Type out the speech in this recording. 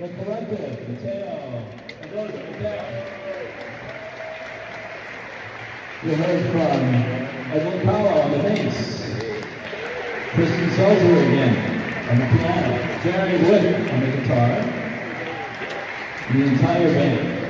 Mateo. Mendoza, Mateo. You heard from Edwin Powell on the bass, Kristen Selzer again on the piano, Jerry Wood on the guitar, the entire band.